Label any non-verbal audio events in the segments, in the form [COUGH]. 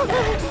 Oh,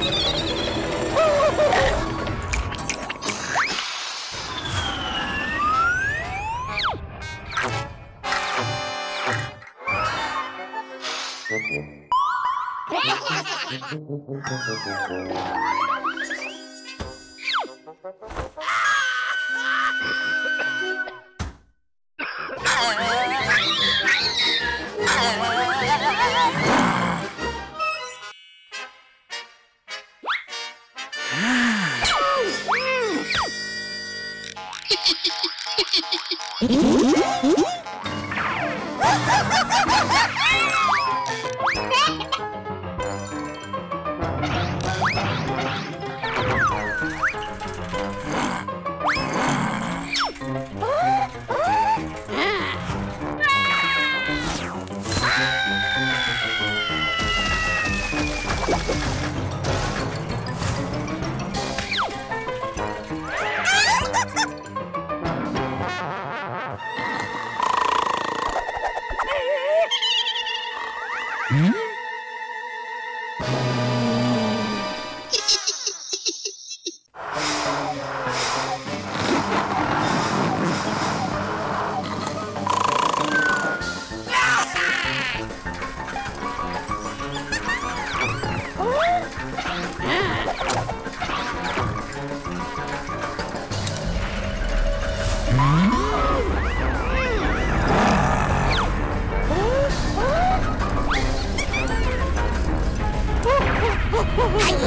Ay. [LAUGHS]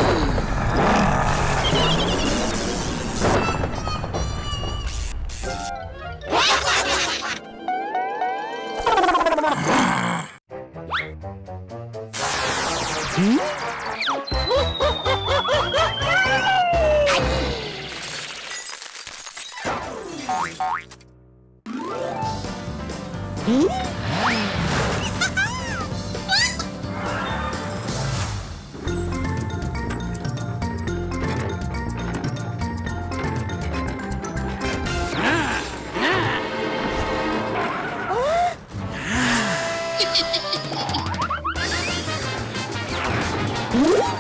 Whoop!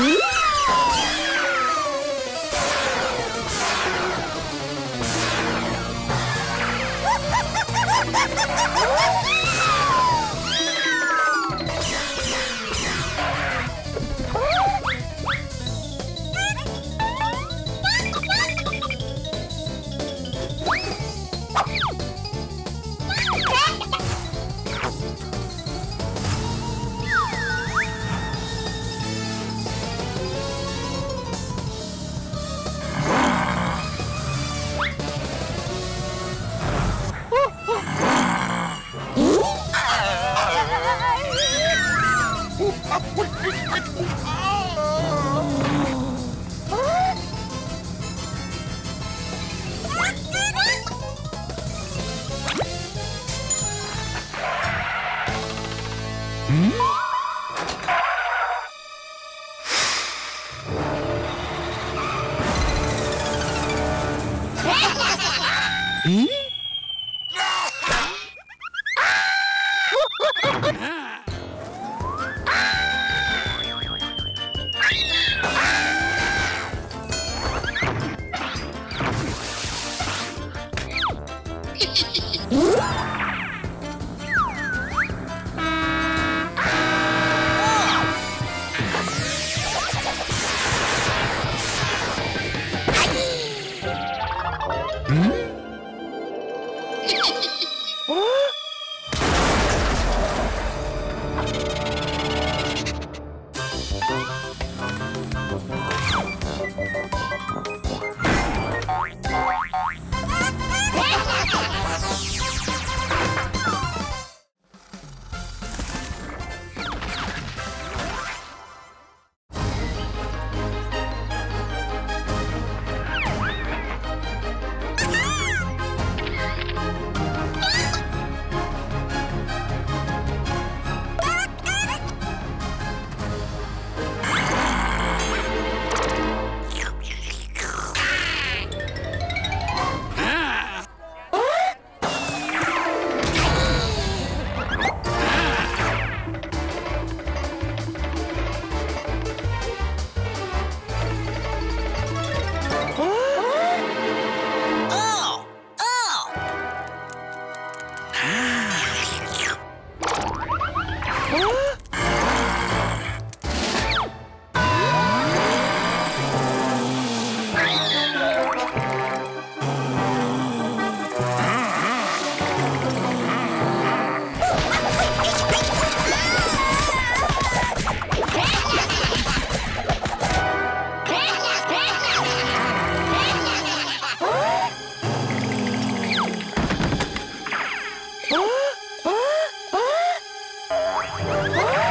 Hum? Are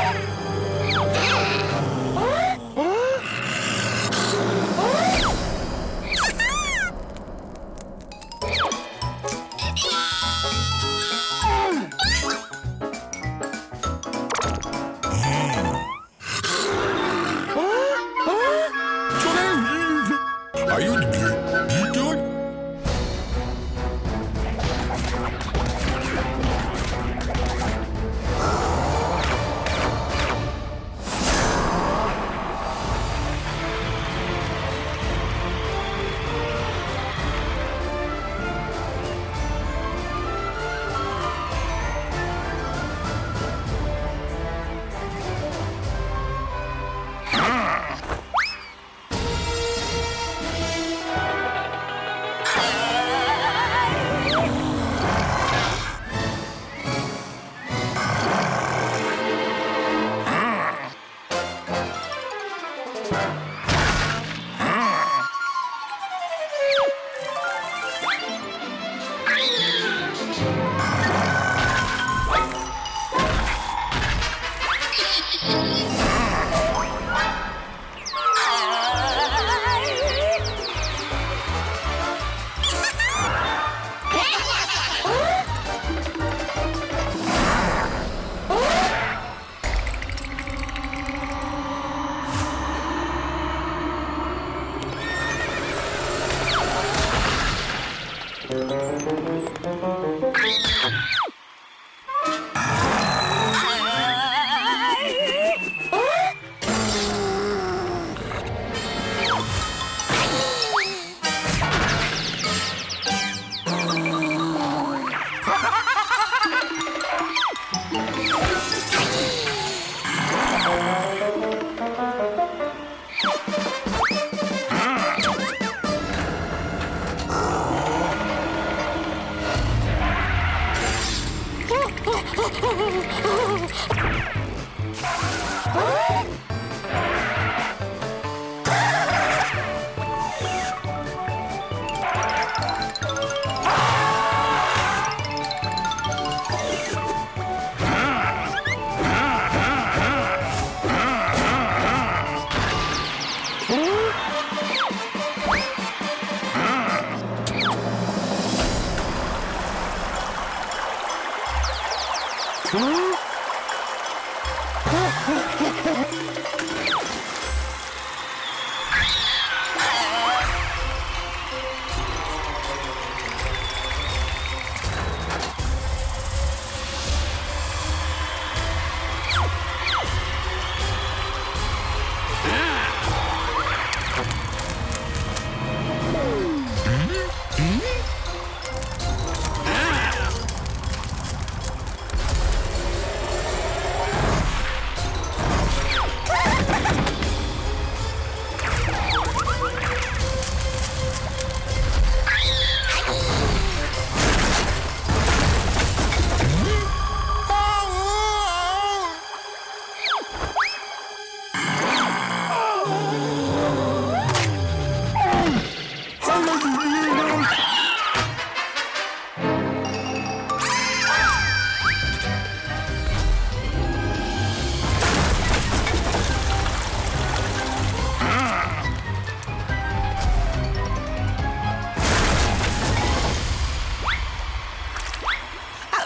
Woo!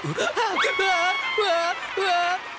啊啊啊啊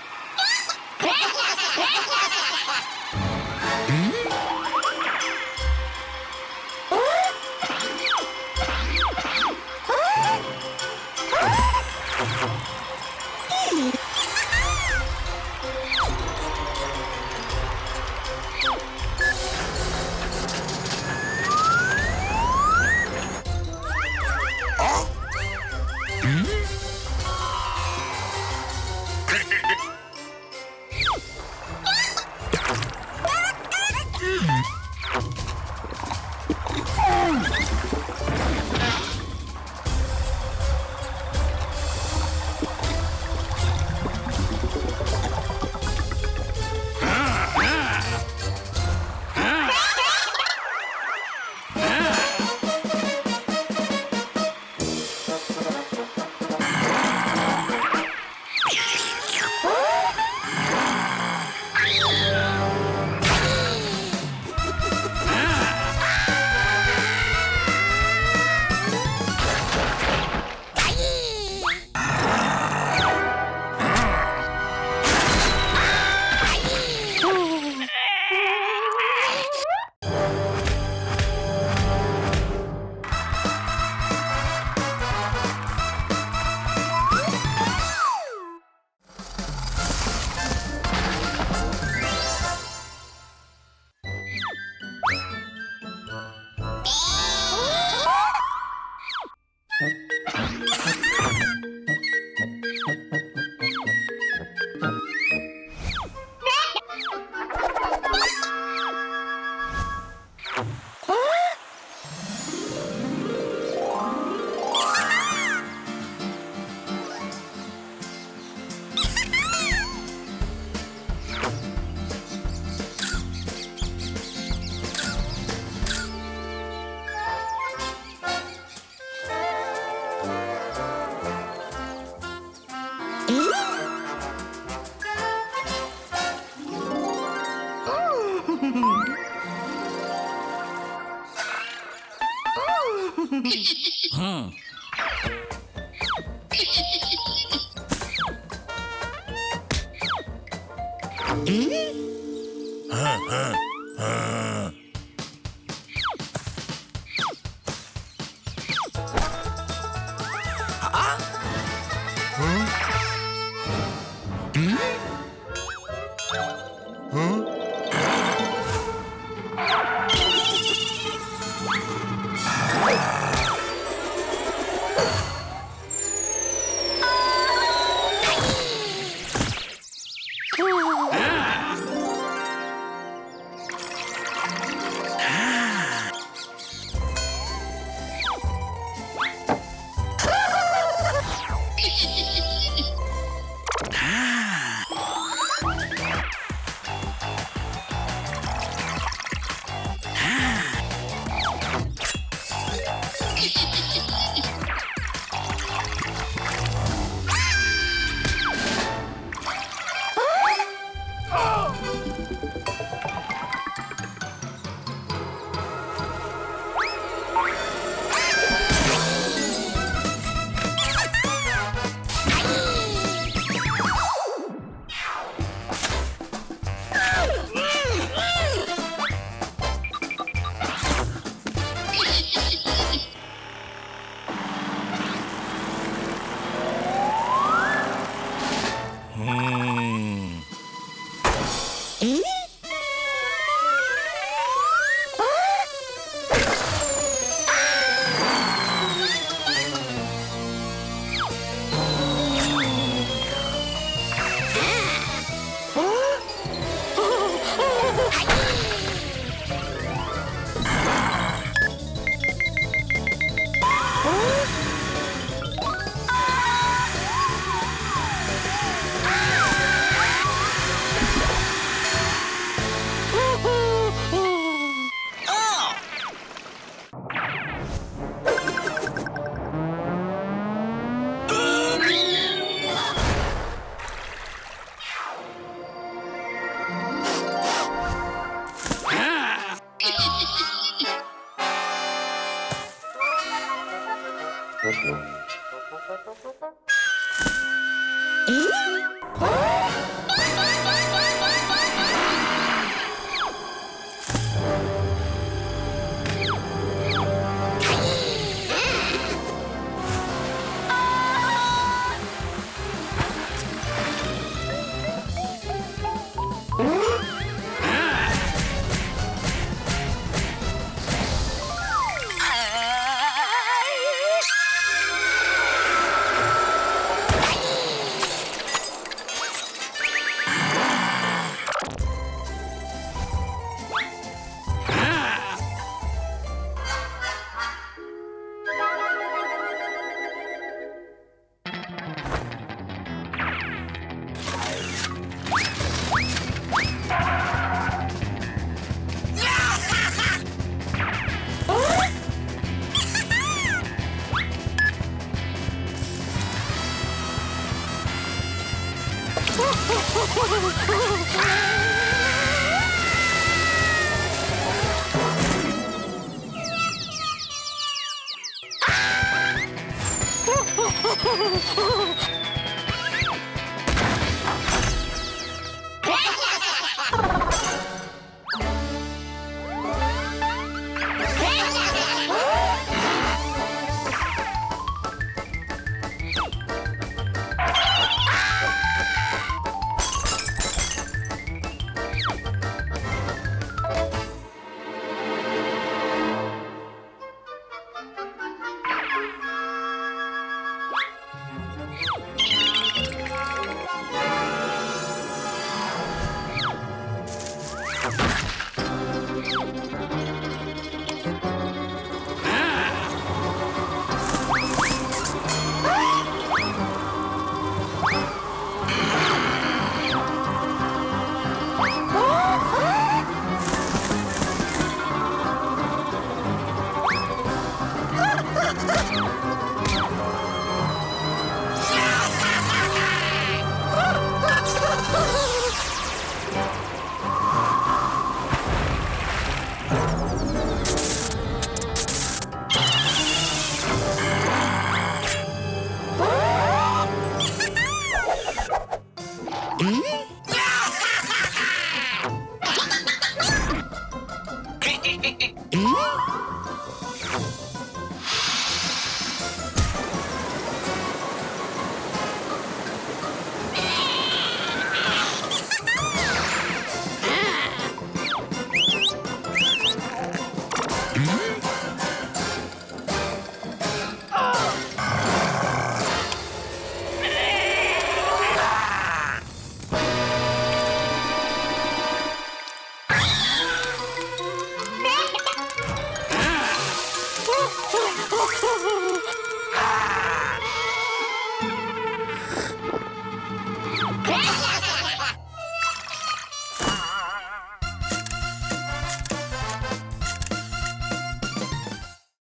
Mm-hmm. Oh!